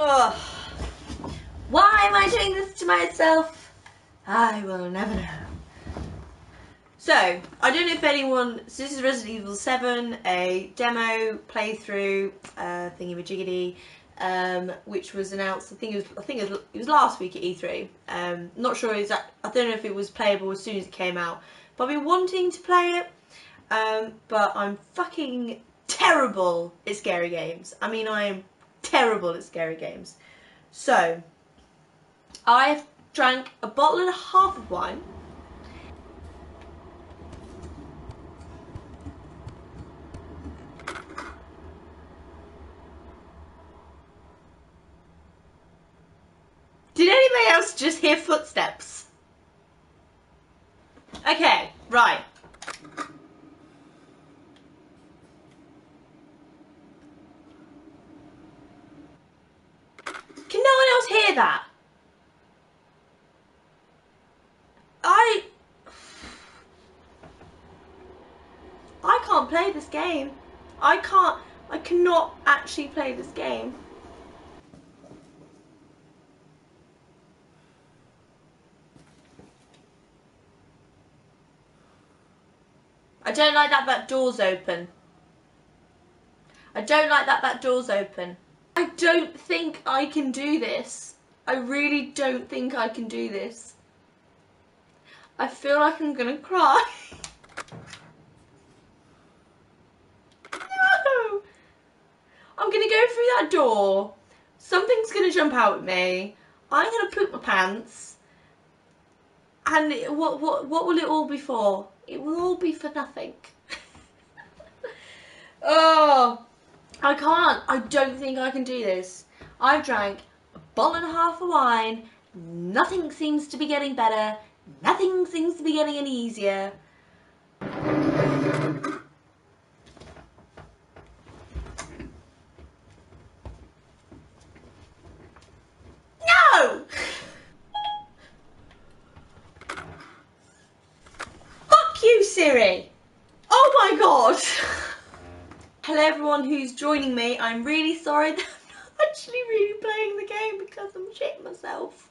Ugh. Why am I doing this to myself? I will never know. So, I don't know if anyone, so this is Resident Evil 7, a demo playthrough uh, thingy majiggity, um, which was announced, I think it was, I think it was, last week at E3. Um, not sure exactly. I don't know if it was playable as soon as it came out, but I've been wanting to play it, um, but I'm fucking terrible at scary games. I mean, I'm terrible at scary games. So, I've drank a bottle and a half of wine. Did anybody else just hear footsteps? Okay, right. Can no one else hear that? I I can't play this game. I can't I cannot actually play this game. I don't like that that door's open. I don't like that that door's open. I don't think I can do this. I really don't think I can do this. I feel like I'm gonna cry. no! I'm gonna go through that door. Something's gonna jump out at me. I'm gonna poop my pants. And what what what will it all be for? It will all be for nothing. oh, I can't. I don't think I can do this. I've drank bottle and a half of wine. Nothing seems to be getting better. Nothing seems to be getting any easier. No! Fuck you, Siri! Oh my god! Hello everyone who's joining me. I'm really sorry actually really playing the game because I'm shitting myself.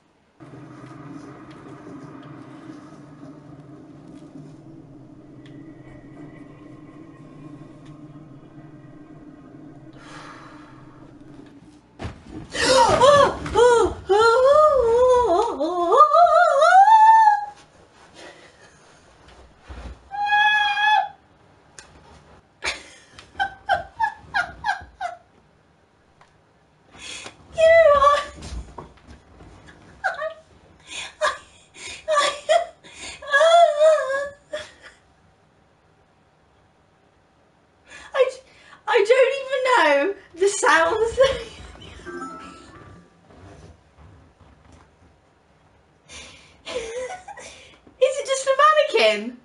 You know what? I, I don't even know the sounds. Is it just a mannequin?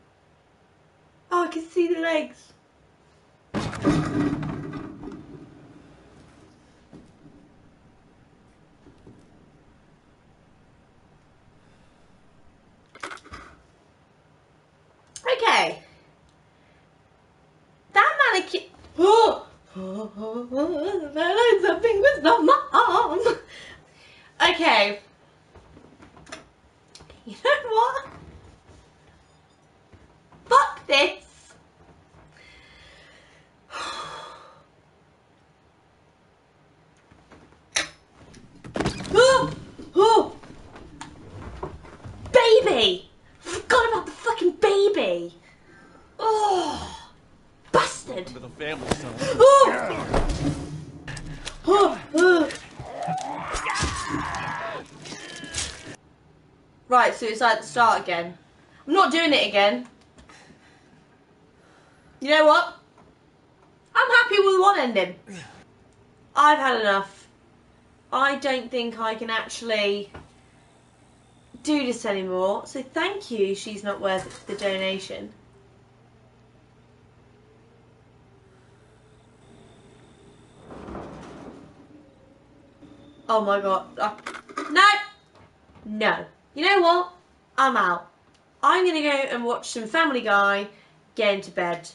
Oh, I can see the legs. Okay. That mannequin. Oh, oh, oh, oh, that looks something with the mom. Okay. You know what? Fuck this. Oh, oh. Baby! Forgot about the fucking baby! Oh! Bastard! with a family son. Oh! Oh, oh. Right, so it's like the start again. I'm not doing it again. You know what? I'm happy with one ending. I've had enough. I don't think I can actually do this anymore. So thank you, she's not worth the donation. Oh my god. Uh, no! No. You know what? I'm out. I'm gonna go and watch some Family Guy, get into bed,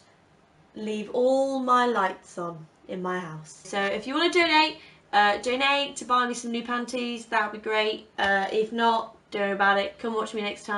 leave all my lights on in my house. So if you want to donate, uh, donate to buy me some new panties. That would be great. Uh, if not, don't worry about it. Come watch me next time.